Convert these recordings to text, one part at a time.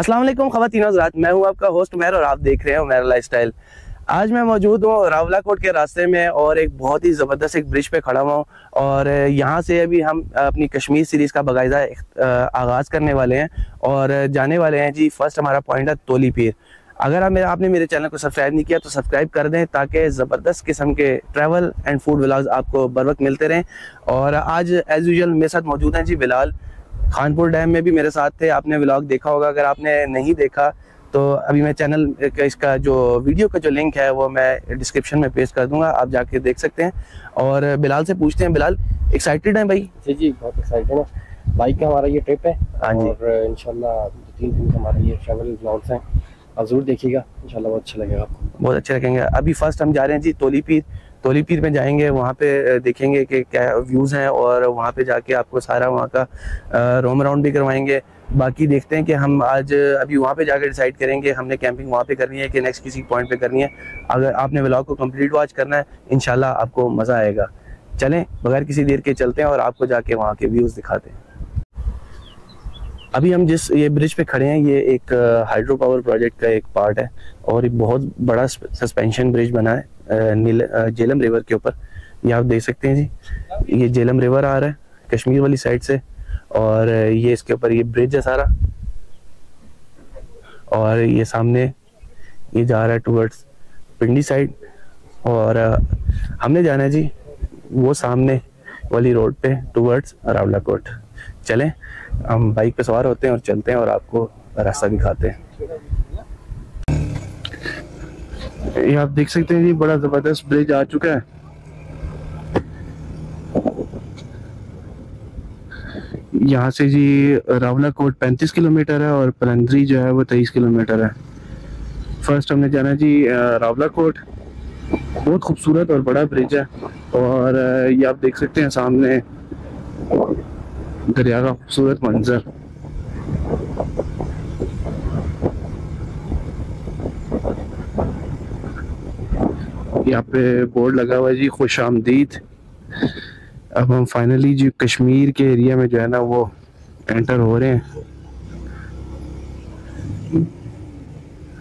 अस्सलाम वालेकुम खवातीन हज़रात। मैं हूँ आपका होस्ट उमैर और आप देख रहे हैं उमैर लाइफस्टाइल। आज मैं मौजूद हूँ रावला कोट के रास्ते में और एक बहुत ही ज़बरदस्त एक ब्रिज पे खड़ा हुआ और यहाँ से अभी हम अपनी कश्मीर सीरीज़ का बाकायदा आगाज़ करने वाले हैं और जाने वाले हैं जी फ़र्स्ट हमारा पॉइंट है तोली पीर अगर आप मेरे, आपने मेरे चैनल को सब्सक्राइब नहीं किया तो सब्सक्राइब कर दें ताकि ज़बरदस्त किस्म के ट्रैवल एंड फ़ूड व्लाग्स आपको बर वक्त मिलते रहें। और आज एज़ यूजल मेरे साथ मौजूद हैं जी बिलाल। खानपुर डैम में भी मेरे साथ थे आपने व्लॉग देखा होगा अगर आपने नहीं देखा तो अभी मैं चैनल का इसका जो वीडियो का जो लिंक है वो मैं डिस्क्रिप्शन में पेश कर दूँगा आप जाके देख सकते हैं। और बिलाल से पूछते हैं बिलाल एक्साइटेड हैं भाई? जी जी बहुत एक्साइटेड है। बाइक का हमारा ये ट्रिप है हाँ जी। और इंशाल्लाह तीन दिन का हमारा ये ट्रैवल ब्लॉग्स हैं। आप ज़रूर देखिएगा इंशाल्लाह बहुत अच्छा लगेगा आपको। बहुत अच्छे लगेंगे। अभी फ़र्स्ट हम जा रहे हैं जी तोली पीर। तोली पीर में जाएँगे, वहाँ पे देखेंगे कि क्या व्यूज़ हैं और वहाँ पे जाके आपको सारा वहाँ का रोम अराउंड भी करवाएँगे। बाकी देखते हैं कि हम आज, अभी वहाँ पे जाकर डिसाइड करेंगे, हमने कैंपिंग वहाँ पे करनी है कि नेक्स्ट किसी पॉइंट पे करनी है। अगर आपने ब्लॉग को कंप्लीट वॉच करना है इन आपको मज़ा आएगा। चलें, बगैर किसी देर के चलते हैं और आपको जाके वहाँ के व्यूज़ दिखाते हैं। अभी हम जिस, ये ब्रिज पे खड़े हैं, ये एक हाइड्रो पावर प्रोजेक्ट का एक पार्ट है और एक बहुत बड़ा सस्पेंशन ब्रिज बना है। जेलम रिवर के ऊपर। ये आप देख सकते हैं जी। ये जेलम रिवर आ रहा है, कश्मीर वाली साइड से। और ये इसके ऊपर ये ब्रिज है सारा। और ये सामने ये जा रहा है टूवर्ड्स पिंडी साइड और हमने जाना है जी वो सामने वाली रोड पे टूवर्ड्स रावला कोट चलें, हम बाइक पे सवार होते हैं और चलते हैं और आपको रास्ता दिखाते हैं। ये आप देख सकते हैं जी, बड़ा ज़बरदस्त ब्रिज आ चुका है। यहाँ से जी रावला कोट 35 किलोमीटर है और पलंदरी जो है वो 23 किलोमीटर है। फ़र्स्ट हमने जाना जी रावला कोट बहुत खूबसूरत और बड़ा ब्रिज है और ये आप देख सकते हैं सामने दरिया का खूबसूरत मंजर। यहाँ पे बोर्ड लगा हुआ है जी, खुश आमदीद। अब हम फाइनली जी कश्मीर के एरिया में जो है ना वो एंटर हो रहे हैं।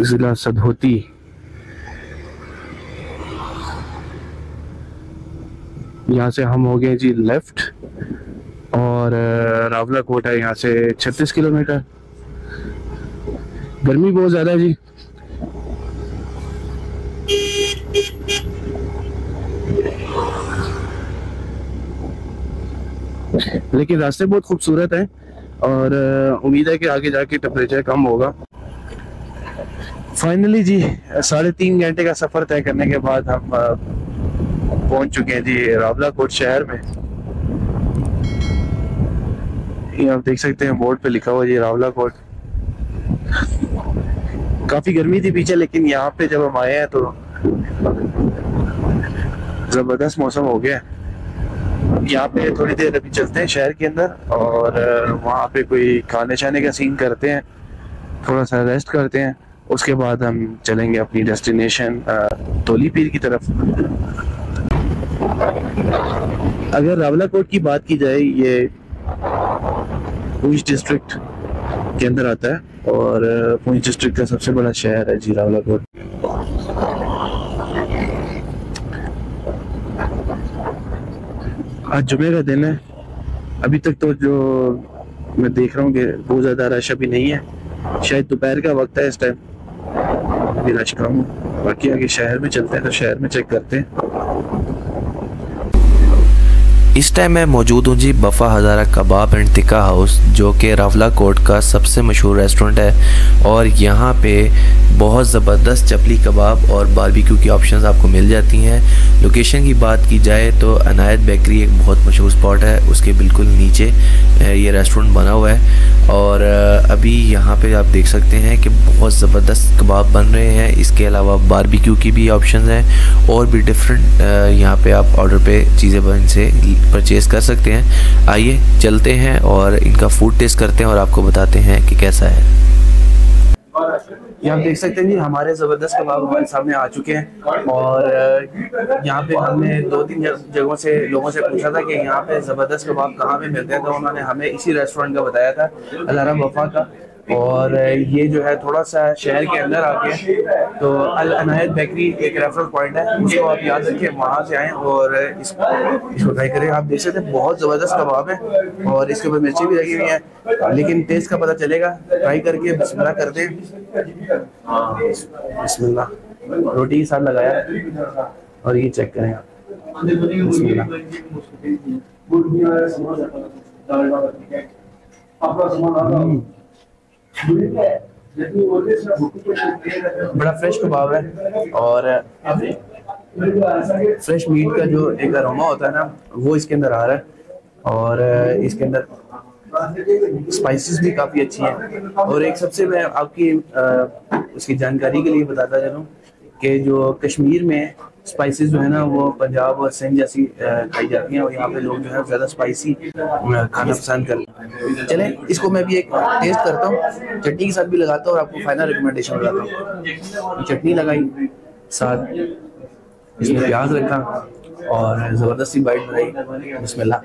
ज़िला सदहोती। यहाँ से हम हो गए जी लेफ़्ट और रावला कोट है, यहाँ से 36 किलोमीटर। गर्मी बहुत ज़्यादा है जी। लेकिन रास्ते बहुत खूबसूरत हैं और उम्मीद है कि आगे जाके टेम्परेचर कम होगा। फाइनली जी, साढ़े तीन घंटे का सफ़र तय करने के बाद हम पहुँच चुके हैं जी रावला कोट शहर में। ये आप देख सकते हैं बोर्ड पे लिखा हुआ जी रावला कोट काफ़ी गर्मी थी पीछे, लेकिन यहाँ पे जब हम आए हैं तो ज़बरदस्त मौसम हो गया यहाँ पे थोड़ी देर अभी चलते हैं शहर के अंदर और वहाँ पे कोई खाने शाने का सीन करते हैं, थोड़ा सा रेस्ट करते हैं, उसके बाद हम चलेंगे अपनी डेस्टिनेशन तोली पीर की तरफ़। अगर रावला कोट की बात की जाए, ये पुंछ डिस्ट्रिक्ट के अंदर आता है और पुंछ डिस्ट्रिक्ट का सबसे बड़ा शहर है जी रावला कोट आज जुमे का दिन है। अभी तक तो जो मैं देख रहा हूँ कि बहुत ज़्यादा रश अभी नहीं है। शायद दोपहर का वक्त है इस टाइम अभी रश कम बाकी आगे शहर में चलते हैं तो शहर में चेक करते हैं। इस टाइम मैं मौजूद हूँ जी बफ़ा हज़ारा कबाब एंड तिका हाउस जो कि रावला कोट का सबसे मशहूर रेस्टोरेंट है। और यहाँ पे बहुत ज़बरदस्त चपली कबाब और बारबेक्यू की ऑप्शंस आपको मिल जाती हैं। लोकेशन की बात की जाए तो अनायत बेकरी एक बहुत मशहूर स्पॉट है। उसके बिल्कुल नीचे ये रेस्टोरेंट बना हुआ है। और अभी यहाँ पे आप देख सकते हैं कि बहुत ज़बरदस्त कबाब बन रहे हैं। इसके अलावा बारबेक्यू की भी ऑप्शन हैं और भी डिफरेंट यहाँ पे आप ऑर्डर पे चीज़ें इनसे परचेज़ कर सकते हैं। आइए चलते हैं और इनका फ़ूड टेस्ट करते हैं और आपको बताते हैं कि कैसा है। ये आप देख सकते हैं जी, हमारे ज़बरदस्त कबाब हमारे सामने आ चुके हैं। और यहाँ पे हमने दो तीन जगहों से, लोगों से पूछा था कि यहाँ पे ज़बरदस्त कबाब कहाँ पे मिलते हैं तो उन्होंने हमें इसी रेस्टोरेंट का बताया था अलहरा वफा का। और ये जो है थोड़ा सा शहर के अंदर आके तो अल अनायत बेकरी एक रेफरल पॉइंट है, उसको आप याद रखें वहाँ से आएँ और इस, इसको ट्राई करें। आप देख सकते हैं, बहुत ज़बरदस्त कबाब है और इसके ऊपर मिर्ची भी लगी हुई है, लेकिन टेस्ट का पता चलेगा। ट्राई करके, बिस्मिल्लाह कर दें। बिस्मिल्लाह। रोटी के साथ लगाया और ये चेक करें आप। बड़ा फ्रेश कबाब है। और फ्रेश मीट का जो एक अरोमा होता है ना वो इसके अंदर आ रहा है। और इसके अंदर स्पाइसेस भी काफ़ी अच्छी हैं। और एक सबसे मैं आपकी अ, उसकी जानकारी के लिए बताता चलूँ कि जो कश्मीर में स्पाइसेस जो है ना, वो पंजाब और सिंध जैसी खाई जाती हैं और यहाँ पे लोग जो है ज़्यादा स्पाइसी खाना पसंद करते हैं। चलें, इसको मैं भी एक टेस्ट करता हूँ। चटनी के साथ भी लगाता हूँ और आपको फाइनल रिकमेंडेशन बताता हूँ। चटनी लगाई, साथ इसमें प्याज रखा और ज़बरदस्ती बाइट बनाई, बिस्मिल्लाह।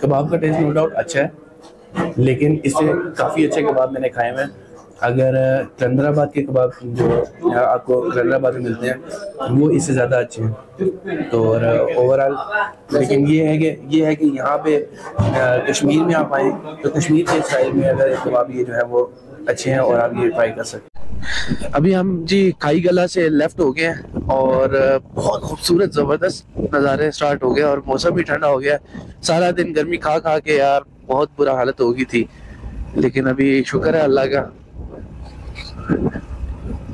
कबाब का टेस्ट नो डाउट अच्छा है। लेकिन इससे काफ़ी अच्छे कबाब मैंने खाए हुए हैं। अगर कलंदराबाद के कबाब जो आपको कलंदराबाद में मिलते हैं, वो इससे ज़्यादा अच्छे हैं। तो और ओवरऑल लेकिन ये है कि, ये है कि यहाँ पे कश्मीर में आप आए तो कश्मीर के स्टाइल में अगर कबाब ये जो है वो अच्छे हैं और आप ये ट्राई कर सकते हैं। अभी हम जी खाई गला से लेफ़्ट हो गए और बहुत खूबसूरत, ज़बरदस्त नज़ारे स्टार्ट हो गए और मौसम भी ठंडा हो गया सारा दिन गर्मी खा खा के यार बहुत बुरा हालत हो गई थी। लेकिन अभी शुक्र है अल्लाह का।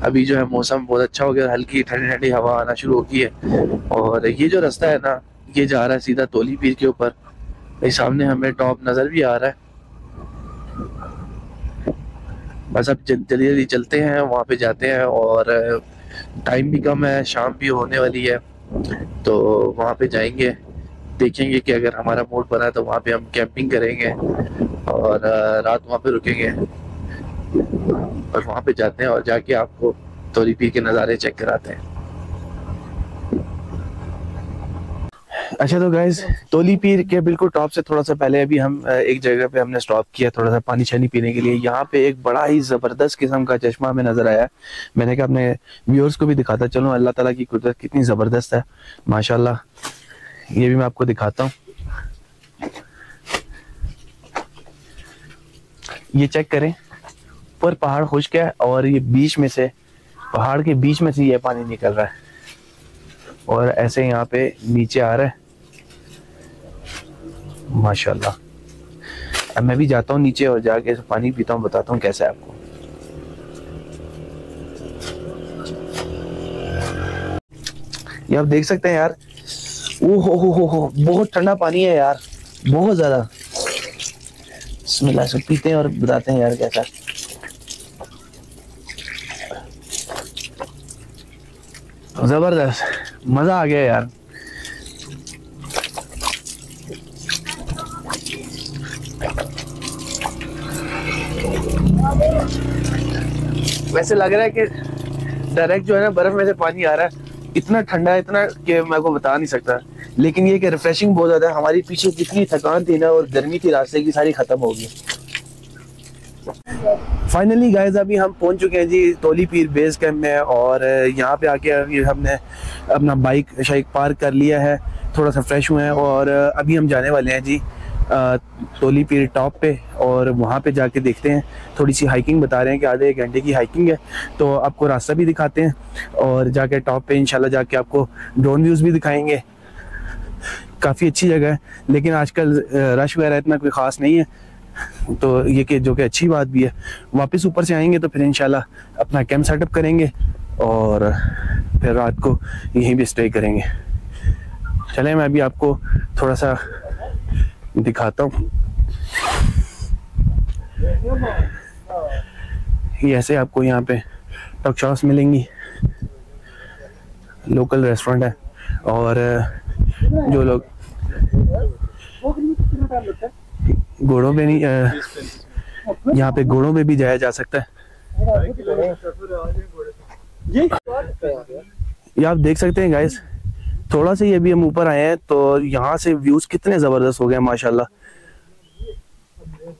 अभी जो है मौसम बहुत अच्छा हो गया, हल्की ठंडी ठंडी हवा आना शुरू हो गई है। और ये जो रास्ता है ना, ये जा रहा है सीधा तोली पीर के ऊपर। भाई सामने हमें टॉप नज़र भी आ रहा है। बस अब जल्दी जल्दी चलते हैं, वहाँ पे जाते हैं और टाइम भी कम है, शाम भी होने वाली है। तो वहाँ पे जाएँगे। देखेंगे कि अगर हमारा मूड बना तो वहाँ पे हम कैंपिंग करेंगे और रात वहाँ पे रुकेंगे। और वहाँ पे जाते हैं और जाके आपको तोरी पीर के नज़ारे चेक कराते हैं। अच्छा तो गाइज़ तोली पीर के बिल्कुल टॉप से थोड़ा सा पहले अभी हम एक जगह पे हमने स्टॉप किया थोड़ा सा पानी छानी पीने के लिए। यहाँ पे एक बड़ा ही ज़बरदस्त किस्म का चश्मा हमें नज़र आया। मैंने कहा, अपने व्यूअर्स को भी दिखाता चलो। अल्लाह ताला की कुदरत कितनी ज़बरदस्त है। माशाल्लाह। ये भी मैं आपको दिखाता हूँ। ये चेक करें। पर पहाड़ खुश्क है और ये बीच में से, पहाड़ के बीच में से ये पानी निकल रहा है। और ऐसे यहाँ पे नीचे आ रहा है। माशाल्लाह। अब मैं भी जाता हूँ नीचे और जाके पानी पीता हूँ, बताता हूँ कैसा है आपको। ये आप देख सकते हैं यार ओ हो हो हो बहुत ठंडा पानी है यार, बहुत ज़्यादा। से पीते हैं और बताते हैं यार कैसा। ज़बरदस्त, मज़ा आ गया यार। वैसे लग रहा है कि डायरेक्ट जो है ना, बर्फ़ में से पानी आ रहा है। इतना ठंडा है, इतना कि मैं को बता नहीं सकता। लेकिन ये कि रिफ्रेशिंग बहुत ज़्यादा है, हमारी पीछे जितनी थकान थी ना और गर्मी थी, रास्ते की सारी खत्म हो गई। फाइनली गाइस अभी हम पहुँच चुके हैं जी तोली पीर बेस कैंप में और यहाँ पे आके अभी हमने अपना बाइक शाइक पार्क कर लिया है, थोड़ा सा फ्रेश हुए हैं और अभी हम जाने वाले हैं जी तोली पीर टॉप पे और वहाँ पे जाके देखते हैं। थोड़ी सी हाइकिंग बता रहे हैं कि आधे एक घंटे की हाइकिंग है तो आपको रास्ता भी दिखाते हैं और जाके टॉप पे इंशाल्लाह जाके आपको ड्रोन व्यूज़ भी दिखाएँगे। काफ़ी अच्छी जगह है, लेकिन आजकल रश वगैरह इतना कोई ख़ास नहीं है। तो ये कि, जो कि अच्छी बात भी है। वापस ऊपर से आएँगे तो फिर इंशाल्लाह अपना कैंप सेटअप करेंगे और फिर रात को यहीं भी स्टे करेंगे। चले, मैं अभी आपको थोड़ा सा दिखाता हूँ। ये ऐसे आपको यहाँ पे टॉक मिलेंगी। लोकल रेस्टोरेंट है और जो लोग घोड़ों पे नहीं यहाँ पे घोड़ों पे भी जाया जा सकता है। ये आप देख सकते हैं गाइस थोड़ा सा ही अभी हम ऊपर आए हैं तो यहाँ से व्यूज़ कितने ज़बरदस्त हो गए माशाल्लाह।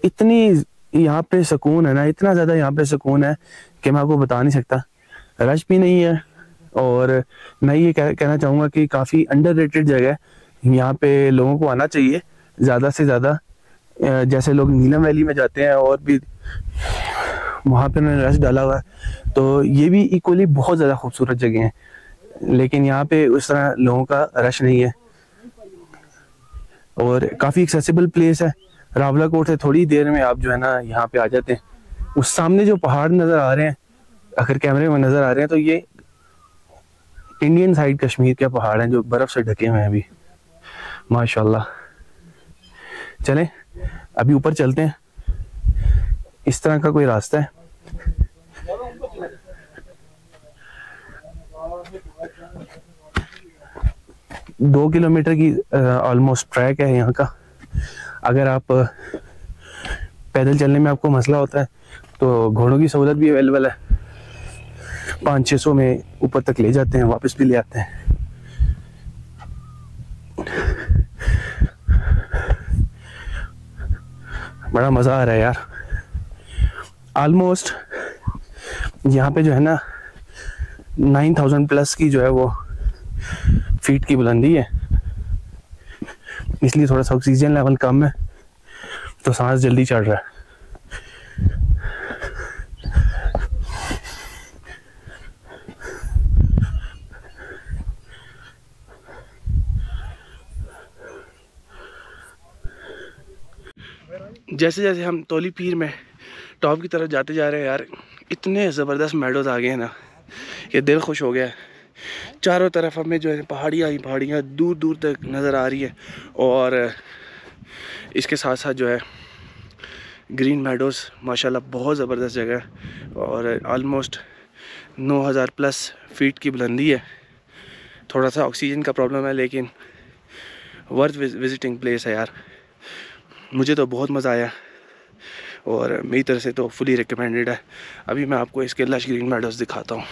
इतनी यहाँ पे सुकून है ना इतना ज़्यादा यहाँ पे सुकून है कि मैं आपको बता नहीं सकता। रश भी नहीं है और मैं ये कह, कहना चाहूँगा कि काफ़ी अंडर जगह है। यहाँ पे लोगों को आना चाहिए। ज़्यादा से ज़्यादा जैसे लोग नीलम वैली में जाते हैं और भी वहाँ पे उन्होंने रश डाला हुआ है तो ये भी इक्वली बहुत ज़्यादा खूबसूरत जगह है। लेकिन यहाँ पे उस तरह लोगों का रश नहीं है। और काफ़ी एक्सेसिबल प्लेस है। रावला कोट से थोड़ी देर में आप जो है ना यहाँ पे आ जाते हैं। उस सामने जो पहाड़ नज़र आ रहे हैं, अगर कैमरे में नज़र आ रहे हैं तो ये इंडियन साइड कश्मीर के पहाड़ हैं जो बर्फ़ से ढके हुए हैं अभी। माशाल्लाह। चलें, अभी ऊपर चलते हैं। इस तरह का कोई रास्ता है। दो किलोमीटर की ऑलमोस्ट ट्रैक है यहाँ का। अगर आप पैदल चलने में आपको मसला होता है तो घोड़ों की सहूलत भी अवेलेबल है। पाँच छः सौ में ऊपर तक ले जाते हैं, वापस भी ले आते हैं। बड़ा मज़ा आ रहा है यार। आलमोस्ट यहाँ पे जो है ना नाइन थाउज़ेंड प्लस की जो है वो फीट की बुलंदी है। इसलिए थोड़ा सा ऑक्सीजन लेवल कम है तो सांस जल्दी चढ़ रहा है। जैसे जैसे हम तोली पीर में टॉप की तरफ़ जाते जा रहे हैं यार, इतने ज़बरदस्त मेडोज आ गए हैं ना कि दिल खुश हो गया है। चारों तरफ़ हमें जो है पहाड़ियाँ ही पहाड़ियाँ दूर दूर तक नज़र आ रही है और इसके साथ साथ जो है ग्रीन मेडोज़ माशाल्लाह बहुत ज़बरदस्त जगह है और ऑलमोस्ट 9000 प्लस फीट की बुलंदी है। थोड़ा सा ऑक्सीजन का प्रॉब्लम है, लेकिन वर्थ विजिटिंग प्लेस है यार। मुझे तो बहुत मज़ा आया और मेरी तरह से तो फुली रिकमेंडेड है। अभी मैं आपको इसके लश ग्रीन मेडोज़ दिखाता हूँ।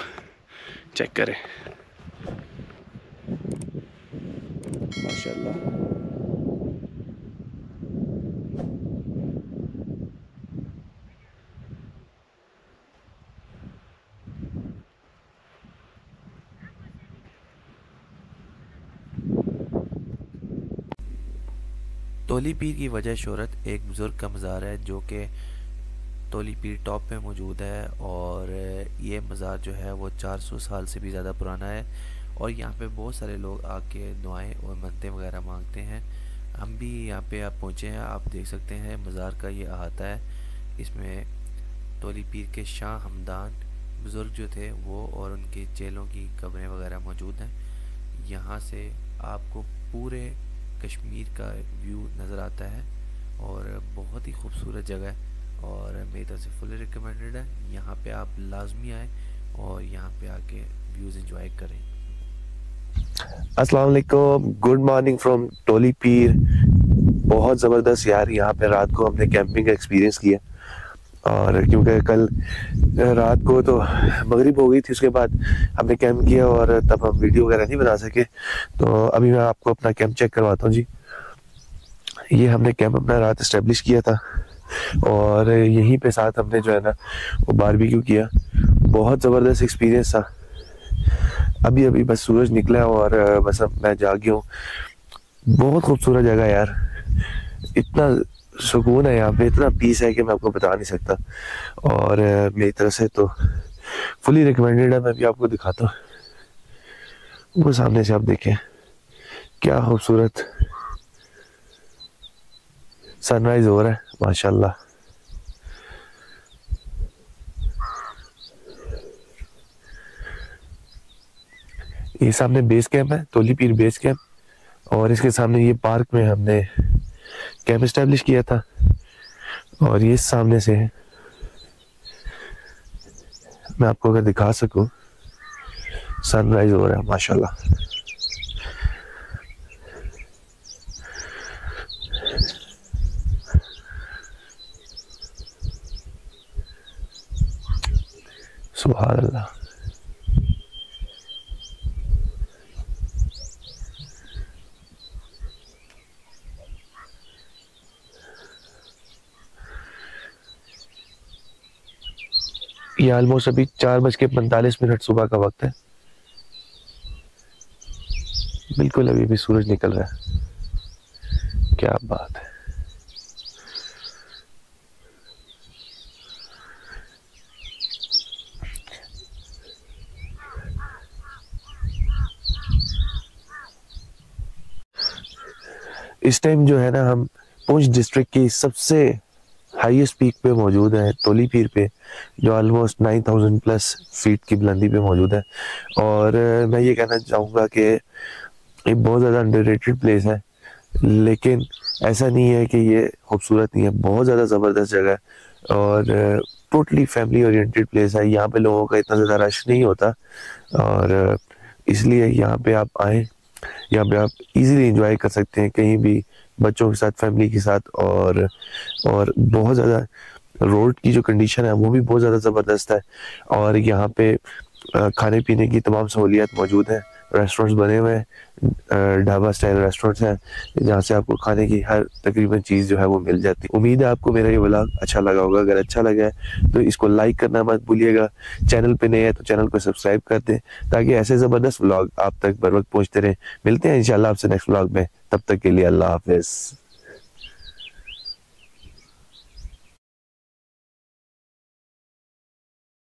चेक करें। माशाल्लाह। तोली पीर की वजह शहरत एक बुज़ुर्ग का मज़ार है, जो कि तोली पीर टॉप पे मौजूद है और ये मज़ार जो है वो 400 साल से भी ज़्यादा पुराना है और यहाँ पे बहुत सारे लोग आके दुआएँ और मनतें वगैरह मांगते हैं। हम भी यहाँ पे आप पहुँचे हैं, आप देख सकते हैं मज़ार का ये अहाता है। इसमें तोली पीर के शाह हमदान बुज़ुर्ग जो थे वो और उनके चेलों की कब्रें वगैरह मौजूद हैं। यहाँ से आपको पूरे कश्मीर का व्यू नज़र आता है और बहुत ही खूबसूरत जगह है और मेरी तरफ़ से फुली रिकमेंडेड है। यहाँ पे आप लाजमी आए और यहाँ पे आके व्यूज़ इंजॉय करें। अस्सलाम वालेकुम। गुड मॉर्निंग फ्रॉम टोली पीर। बहुत ज़बरदस्त यार, यहाँ पे रात को हमने कैंपिंग का एक्सपीरियंस किया। और क्योंकि कल रात को तो मगरिब हो गई थी उसके बाद हमने कैम्प किया और तब हम वीडियो वगैरह नहीं बना सके। तो अभी मैं आपको अपना कैम्प चेक करवाता हूँ जी। ये हमने कैंप अपना रात इस्टेब्लिश किया था और यहीं पे साथ हमने जो है ना, वो बारबेक्यू किया। बहुत ज़बरदस्त एक्सपीरियंस था। अभी अभी बस सूरज निकला और बस अब मैं जा गया हूँ। बहुत खूबसूरत जगह यार। इतना सुकून है यहाँ पे। इतना पीस है कि मैं आपको बता नहीं सकता। और मेरी तरफ़ से तो फुली रिकमेंडेड है, मैं भी आपको दिखाता हूँ। वो सामने से आप देखें। क्या खूबसूरत सनराइज हो रहा है, माशाल्लाह। ये सामने बेस कैंप है तोली पीर बेस कैंप और इसके सामने ये पार्क में हमने कैंप इस्टेब्लिश किया था। और ये सामने से है। मैं आपको अगर दिखा सकूँ सनराइज हो रहा है, माशाल्लाह। सुबह अल्लाह। ये ऑलमोस्ट अभी चार बज के पैंतालीस मिनट सुबह का वक्त है। बिल्कुल अभी भी सूरज निकल रहा है। क्या बात है। इस टाइम जो है ना, हम पुंछ डिस्ट्रिक्ट की सबसे हाईएस्ट पीक पे मौजूद है तोली पीर पे, जो almost nine thousand plus feet की बुलंदी पे मौजूद है। और मैं ये कहना चाहूँगा कि ये बहुत ज़्यादा अंडर प्लेस है, लेकिन ऐसा नहीं है कि ये खूबसूरत नहीं है, बहुत ज़्यादा ज़बरदस्त जगह है। और टोटली फैमिली ओरिएंटेड प्लेस है, यहाँ पे लोगों का इतना ज़्यादा रश नहीं होता। और इसलिए यहाँ पे आप आए, यहाँ पे आप इजीली एंजॉय कर सकते हैं, कहीं भी बच्चों के साथ फैमिली के साथ और और बहुत ज़्यादा रोड की जो कंडीशन है, वो भी बहुत ज़्यादा ज़बरदस्त है। और यहाँ पे खाने पीने की तमाम सहूलियत मौजूद हैं। रेस्टोरेंट्स बने हुए हैं ढाबा स्टाइल रेस्टोरेंट्स हैं, जहाँ से आपको खाने की हर तकरीबन चीज़ जो है वो मिल जाती है। उम्मीद है आपको मेरा ये ब्लॉग अच्छा लगा होगा। अगर अच्छा लगा है तो इसको लाइक करना मत भूलिएगा। चैनल पे नए हैं तो चैनल को सब्सक्राइब कर दें, ताकि ऐसे ज़बरदस्त व्लॉग आप तक बर वक्त पहुँचते रहें। मिलते हैं इंशाल्लाह आपसे नेक्स्ट ब्लॉग में। तब तक के लिए अल्लाह हाफिज़।